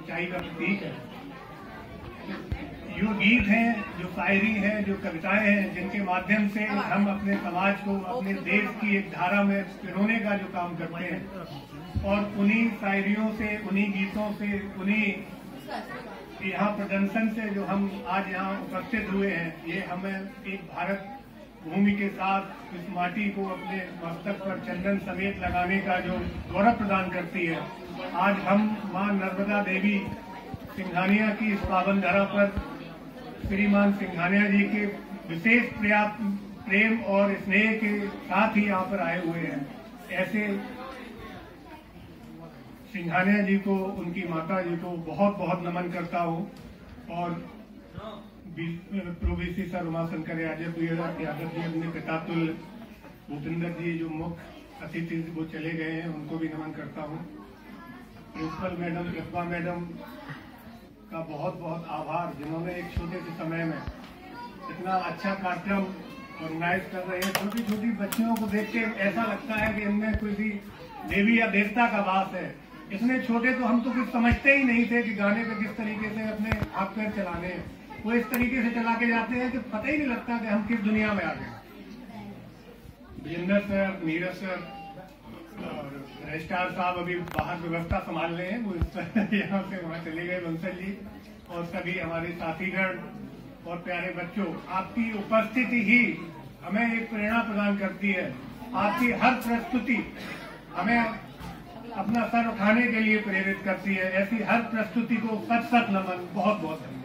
ऊंचाई का प्रतीक है। जो गीत हैं जो शायरी है जो कविताएँ हैं जिनके माध्यम से हम अपने समाज को अपने देश की एक धारा में पिरोने का जो काम करते हैं। और उन्हीं शायरियों से उन्हीं गीतों से उन्हीं यहाँ प्रदर्शन से जो हम आज यहाँ उपस्थित हुए हैं ये हमें एक भारत भूमि के साथ इस माटी को अपने मस्तक पर चंदन समेत लगाने का जो गौरव प्रदान करती है। आज हम माँ नर्मदा देवी सिंघानिया की इस पावन धरा पर श्रीमान सिंघानिया जी के विशेष प्रयास प्रेम और स्नेह के साथ ही यहाँ पर आए हुए हैं। ऐसे सिंघानिया जी को, उनकी माता जी को बहुत बहुत नमन करता हूँ और प्रोबीसी सर उमाशंकर यादव यादव जी अपने पितातुल भूपिंदर जी, जो मुख्य अतिथि वो चले गए हैं, उनको भी नमन करता हूँ। प्रिंसिपल मैडम इकबा मैडम का बहुत बहुत आभार, जिन्होंने एक छोटे से समय में इतना अच्छा कार्यक्रम ऑर्गेनाइज कर रहे हैं। छोटी छोटी बच्चियों को देख के ऐसा लगता है कि इनमें कोई देवी या देवता का वास है। इतने छोटे तो हम तो कुछ समझते ही नहीं थे कि गाने पे किस तरीके से अपने हाथ पैर चलाने हैं। वो इस तरीके से चला के जाते हैं कि पता ही नहीं लगता कि हम किस दुनिया में आ गए। विजेंद्र सर, नीरज सर, और रजिस्ट्रार साहब अभी बाहर व्यवस्था संभाल रहे हैं, वो यहाँ से वहाँ चले गए बंसल जी और सभी हमारे साथीगण और प्यारे बच्चों, आपकी उपस्थिति ही हमें एक प्रेरणा प्रदान करती है। आपकी हर प्रस्तुति हमें अपना सर उठाने के लिए प्रेरित करती है। ऐसी हर प्रस्तुति को सच सच नमन बहुत बहुत धन्यवाद।